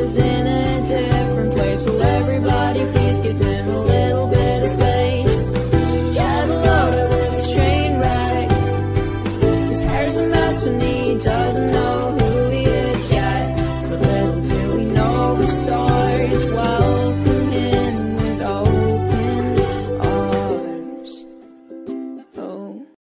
is in a different place. Will everybody please give him a little bit of space? Get a load of this train wreck. His hair's a mess and he doesn't know who he is yet. But little do we know the story as well